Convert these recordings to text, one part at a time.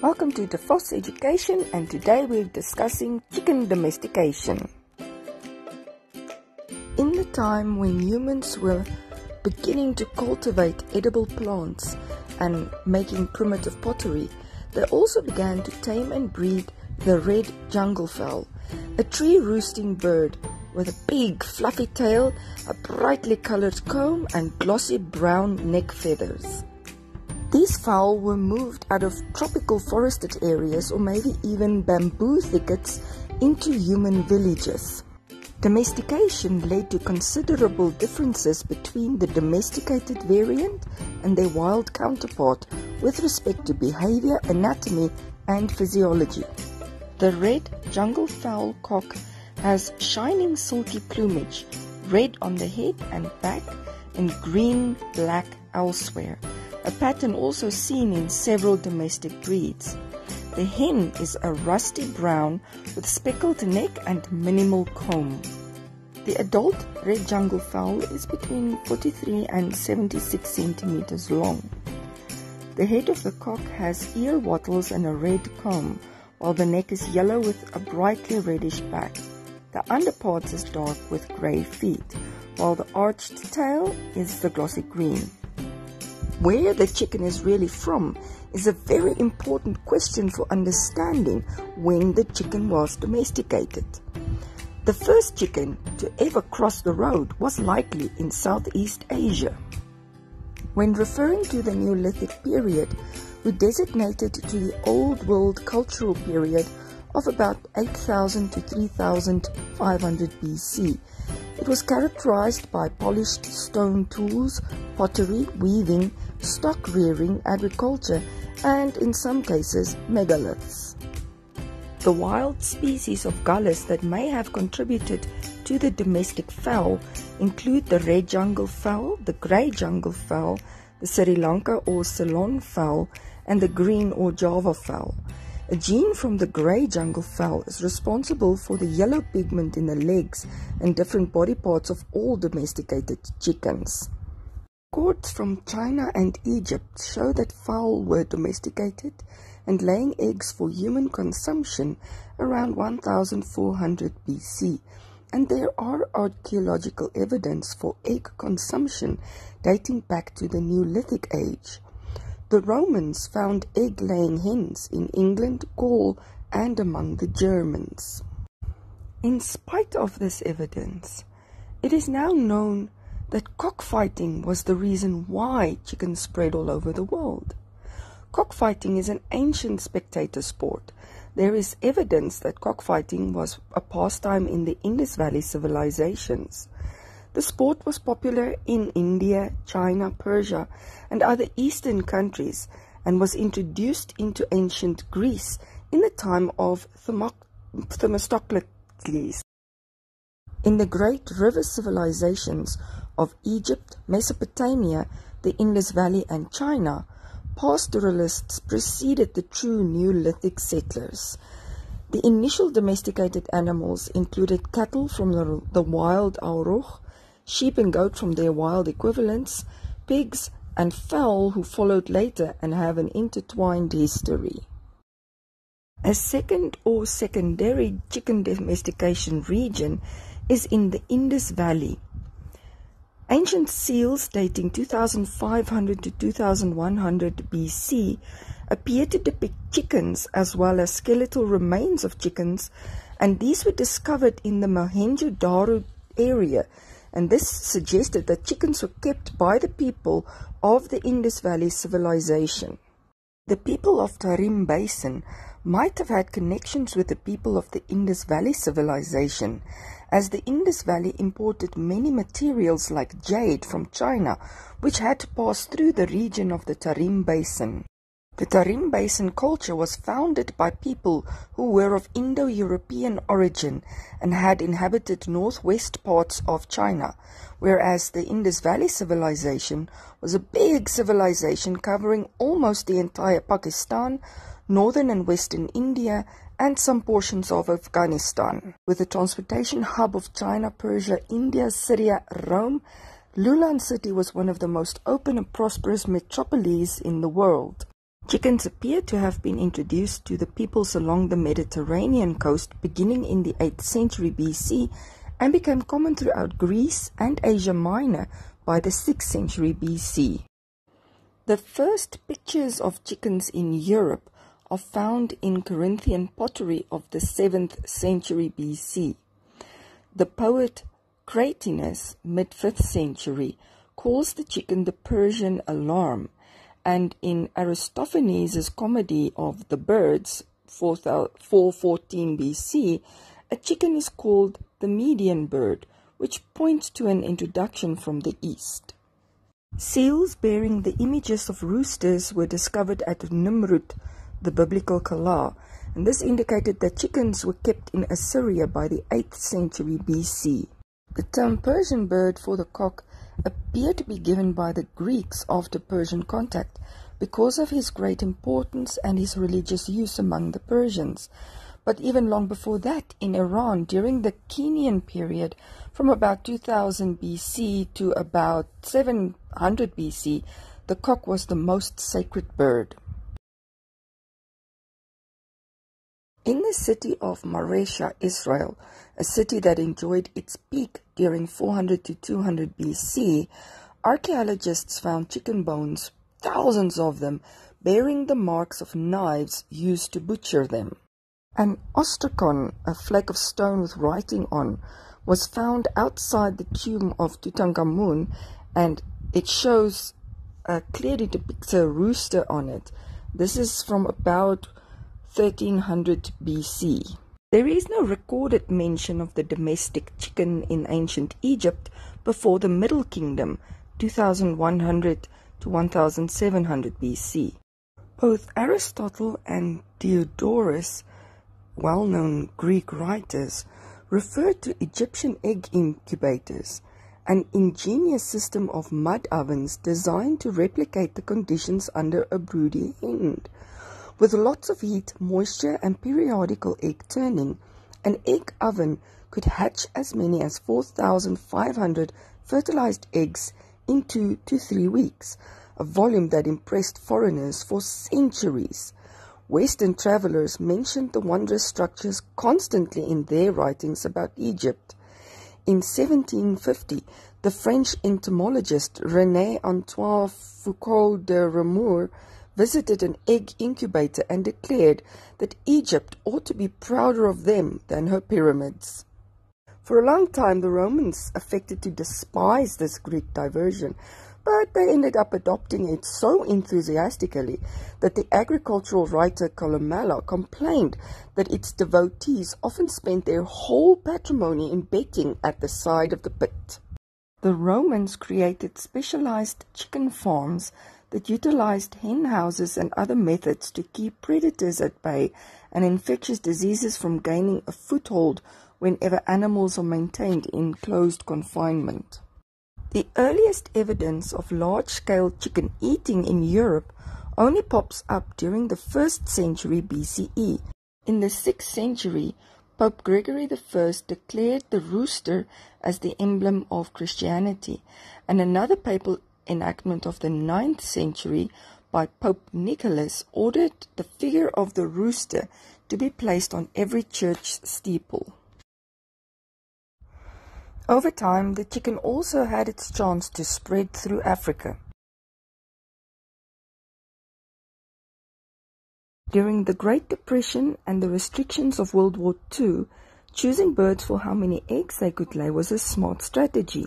Welcome to DeVos Education and today we're discussing chicken domestication. In the time when humans were beginning to cultivate edible plants and making primitive pottery, they also began to tame and breed the red jungle fowl, a tree roosting bird with a big fluffy tail, a brightly colored comb and glossy brown neck feathers. These fowl were moved out of tropical forested areas or maybe even bamboo thickets into human villages. Domestication led to considerable differences between the domesticated variant and their wild counterpart with respect to behavior, anatomy, and physiology. The red jungle fowl cock has shining silky plumage, red on the head and back, and green black elsewhere a pattern also seen in several domestic breeds. The hen is a rusty brown with speckled neck and minimal comb. The adult red jungle fowl is between 43 and 76 centimeters long. The head of the cock has ear wattles and a red comb, while the neck is yellow with a brightly reddish back. The underparts is dark with grey feet, while the arched tail is the glossy green. Where the chicken is really from is a very important question for understanding when the chicken was domesticated. The first chicken to ever cross the road was likely in Southeast Asia. When referring to the Neolithic period, we designated to the Old World cultural period of about 8000 to 3500 BC it was characterized by polished stone tools, pottery, weaving, stock rearing, agriculture, and in some cases, megaliths. The wild species of gallus that may have contributed to the domestic fowl include the red jungle fowl, the grey jungle fowl, the Sri Lanka or Ceylon fowl, and the green or Java fowl. A gene from the grey jungle fowl is responsible for the yellow pigment in the legs and different body parts of all domesticated chickens. Records from China and Egypt show that fowl were domesticated and laying eggs for human consumption around 1400 BC, and there are archaeological evidence for egg consumption dating back to the Neolithic age. The Romans found egg-laying hens in England, Gaul, and among the Germans. In spite of this evidence, it is now known that cockfighting was the reason why chickens spread all over the world. Cockfighting is an ancient spectator sport. There is evidence that cockfighting was a pastime in the Indus Valley civilizations. The sport was popular in India, China, Persia, and other eastern countries and was introduced into ancient Greece in the time of Themistocles. In the great river civilizations of Egypt, Mesopotamia, the Indus Valley, and China, pastoralists preceded the true Neolithic settlers. The initial domesticated animals included cattle from the, the wild Auroch, sheep and goat from their wild equivalents, pigs, and fowl who followed later and have an intertwined history. A second or secondary chicken domestication region is in the Indus Valley. Ancient seals dating 2500 to 2100 BC appear to depict chickens as well as skeletal remains of chickens, and these were discovered in the Mohenjo-Daro area and this suggested that chickens were kept by the people of the Indus Valley civilization. The people of Tarim Basin might have had connections with the people of the Indus Valley civilization, as the Indus Valley imported many materials like jade from China, which had to pass through the region of the Tarim Basin. The Tarim Basin culture was founded by people who were of Indo-European origin and had inhabited northwest parts of China, whereas the Indus Valley civilization was a big civilization covering almost the entire Pakistan, northern and western India, and some portions of Afghanistan. With the transportation hub of China, Persia, India, Syria, Rome, Lulan City was one of the most open and prosperous metropolises in the world. Chickens appear to have been introduced to the peoples along the Mediterranean coast beginning in the 8th century BC and became common throughout Greece and Asia Minor by the 6th century BC. The first pictures of chickens in Europe are found in Corinthian pottery of the 7th century BC. The poet Cratinus, mid 5th century, calls the chicken the Persian alarm and in Aristophanes' comedy of the birds, 414 BC, a chicken is called the Median bird, which points to an introduction from the east. Seals bearing the images of roosters were discovered at Nimrud, the biblical Calah, and this indicated that chickens were kept in Assyria by the 8th century BC. The term Persian bird for the cock appear to be given by the Greeks after Persian contact because of his great importance and his religious use among the Persians. But even long before that, in Iran, during the Kenian period, from about 2000 BC to about 700 BC, the cock was the most sacred bird. In the city of Maresha, Israel, a city that enjoyed its peak during 400 to 200 BC, archaeologists found chicken bones, thousands of them, bearing the marks of knives used to butcher them. An ostracon, a flake of stone with writing on, was found outside the tomb of Tutankhamun and it shows uh, clearly depicts a rooster on it. This is from about 1300 BC. There is no recorded mention of the domestic chicken in ancient Egypt before the Middle Kingdom, 2100 to 1700 BC. Both Aristotle and Diodorus, well known Greek writers, referred to Egyptian egg incubators, an ingenious system of mud ovens designed to replicate the conditions under a broody hen. With lots of heat, moisture, and periodical egg turning, an egg oven could hatch as many as 4,500 fertilized eggs in two to three weeks, a volume that impressed foreigners for centuries. Western travelers mentioned the wondrous structures constantly in their writings about Egypt. In 1750, the French entomologist René Antoine Ferchault de Reaumur visited an egg incubator and declared that Egypt ought to be prouder of them than her pyramids. For a long time, the Romans affected to despise this Greek diversion, but they ended up adopting it so enthusiastically that the agricultural writer Columella complained that its devotees often spent their whole patrimony in betting at the side of the pit. The Romans created specialized chicken farms that utilized hen houses and other methods to keep predators at bay and infectious diseases from gaining a foothold whenever animals are maintained in closed confinement. The earliest evidence of large-scale chicken eating in Europe only pops up during the 1st century BCE. In the 6th century, Pope Gregory I declared the rooster as the emblem of Christianity, and another papal enactment of the 9th century by Pope Nicholas ordered the figure of the rooster to be placed on every church steeple. Over time, the chicken also had its chance to spread through Africa. During the Great Depression and the restrictions of World War II, choosing birds for how many eggs they could lay was a smart strategy.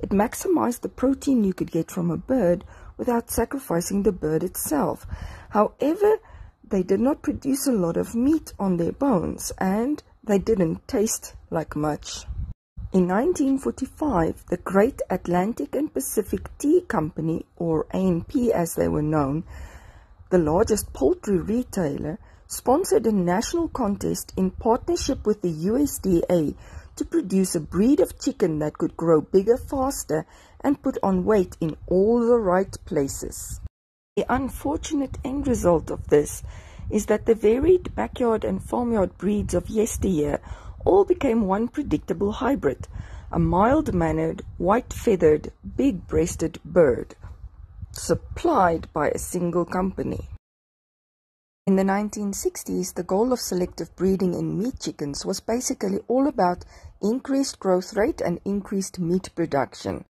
It maximized the protein you could get from a bird without sacrificing the bird itself. However, they did not produce a lot of meat on their bones and they didn't taste like much. In 1945, the Great Atlantic and Pacific Tea Company, or A&P as they were known, the largest poultry retailer, sponsored a national contest in partnership with the USDA to produce a breed of chicken that could grow bigger faster and put on weight in all the right places. The unfortunate end result of this is that the varied backyard and farmyard breeds of yesteryear all became one predictable hybrid, a mild-mannered, white-feathered, big-breasted bird, supplied by a single company. In the 1960s, the goal of selective breeding in meat chickens was basically all about increased growth rate and increased meat production.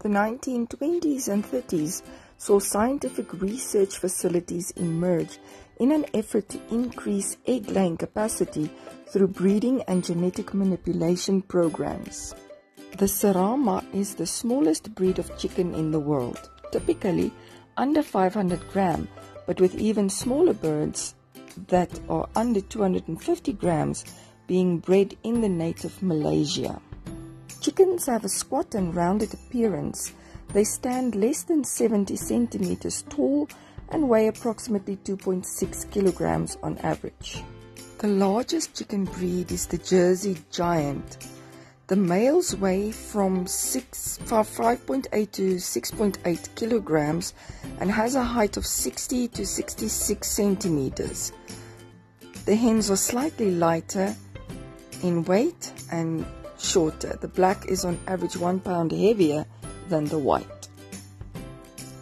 The 1920s and 30s saw scientific research facilities emerge in an effort to increase egg laying capacity through breeding and genetic manipulation programs. The Serama is the smallest breed of chicken in the world. Typically, under 500 gram, but with even smaller birds that are under 250 grams being bred in the native Malaysia. Chickens have a squat and rounded appearance. They stand less than 70 centimeters tall and weigh approximately 2.6 kilograms on average. The largest chicken breed is the Jersey Giant, the males weigh from 6, 5.8 to 6.8 kilograms and has a height of 60 to 66 centimeters. The hens are slightly lighter in weight and shorter. The black is on average one pound heavier than the white.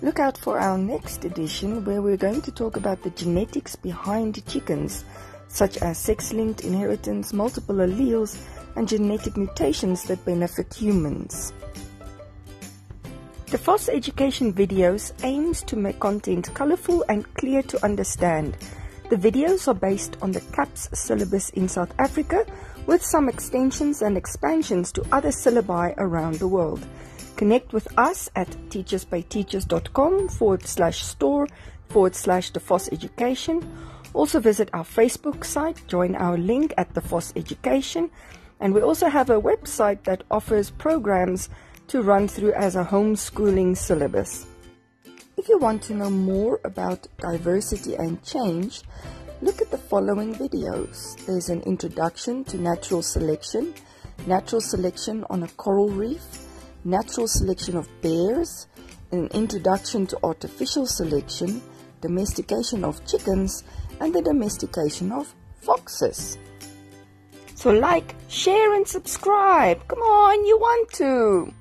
Look out for our next edition where we're going to talk about the genetics behind chickens, such as sex-linked inheritance, multiple alleles, and genetic mutations that benefit humans. DeVos Education videos aims to make content colorful and clear to understand. The videos are based on the CAPS syllabus in South Africa with some extensions and expansions to other syllabi around the world. Connect with us at teacherspayteachers.com forward slash store forward slash DeVos Education. Also visit our Facebook site, join our link at DeVos Education and we also have a website that offers programs to run through as a homeschooling syllabus. If you want to know more about diversity and change, look at the following videos. There's an introduction to natural selection, natural selection on a coral reef, natural selection of bears, an introduction to artificial selection, domestication of chickens, and the domestication of foxes. So like, share and subscribe. Come on, you want to.